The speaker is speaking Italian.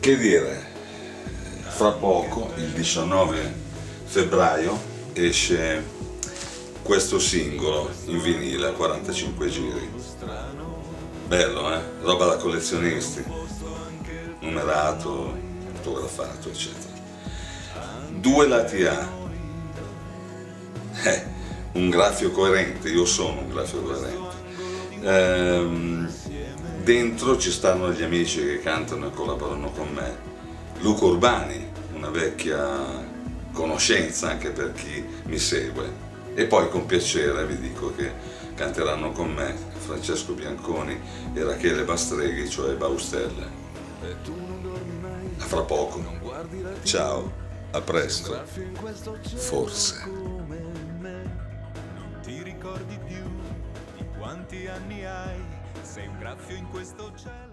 Che dire, fra poco, il 19 febbraio, esce questo singolo in vinile a 45 giri. Bello, eh? Roba da collezionisti, numerato, fotografato, eccetera. Due lati A. Eh, un graffio coerente, io sono un graffio coerente. Ehm, dentro ci stanno gli amici che cantano e collaborano con me. Luca Urbani, una vecchia conoscenza anche per chi mi segue. E poi con piacere vi dico che canteranno con me Francesco Bianconi e Rachele Bastreghi, cioè Baustelle. A fra poco. Ciao, a presto. Forse. Non ti ricordi più di quanti anni hai, sei un graffio in questo cielo.